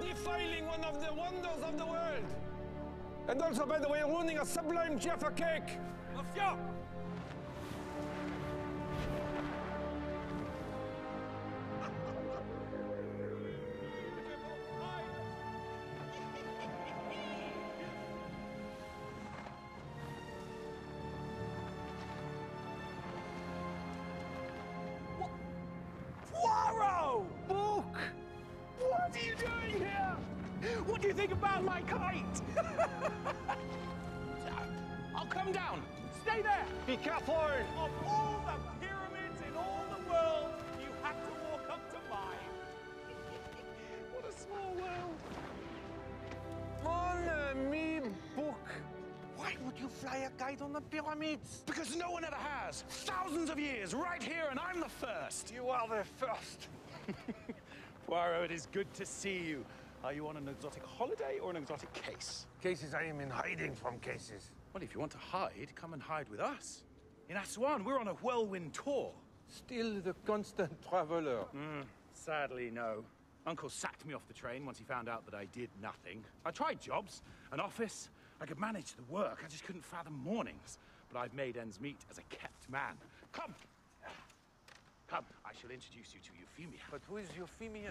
defiling one of the wonders of the world. And also, by the way, ruining a sublime Jaffa cake. Monsieur! What do you think about my kite? I'll come down. Stay there. Be careful! Of all the pyramids in all the world, you had to walk up to mine. what a small world. Mon ami Bouc. Why would you fly a kite on the pyramids? Because no one ever has. Thousands of years, right here, and I'm the first. You are the first. Poirot, it is good to see you. Are you on an exotic holiday or an exotic case? Cases I am in hiding from cases. Well, if you want to hide, come and hide with us. In Aswan, we're on a whirlwind tour. Still the constant traveler. Hmm, sadly, no. Uncle sacked me off the train once he found out that I did nothing. I tried jobs, an office. I could manage the work. I just couldn't fathom mornings. But I've made ends meet as a kept man. Come! Come, I shall introduce you to Euphemia. But who is Euphemia?